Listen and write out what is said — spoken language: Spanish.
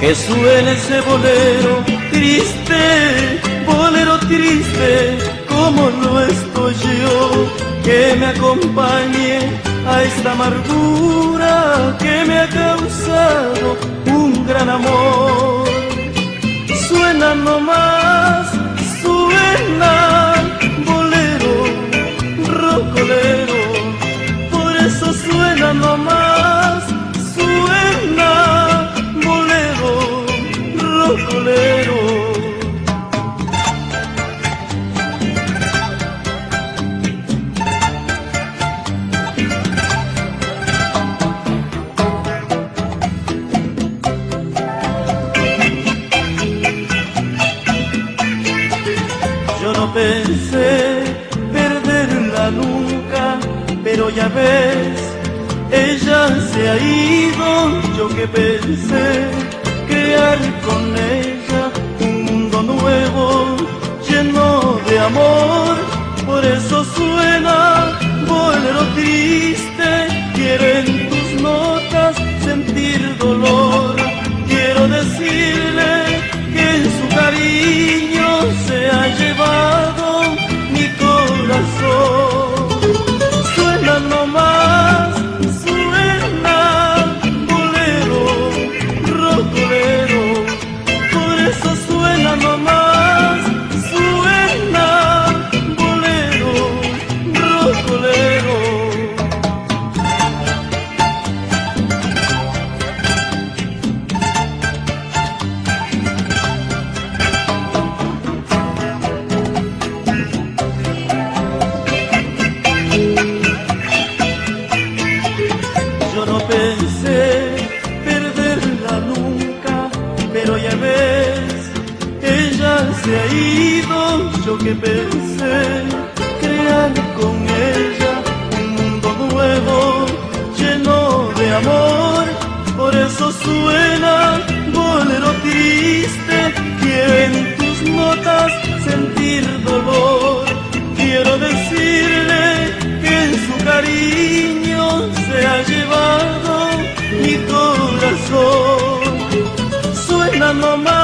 que suene ese bolero triste, bolero triste, como lo estoy yo, que me acompañe a esta amargura que me ha causado un gran amor. Suena nomás, pensé perderla nunca, pero ya ves, ella se ha ido. Yo que pensé crear con ella se ha ido, yo que pensé crear con ella un mundo nuevo lleno de amor. Por eso suena bolero triste, quiero en tus notas sentir dolor. Quiero decirle que en su cariño se ha llevado mi corazón. Suena nomás.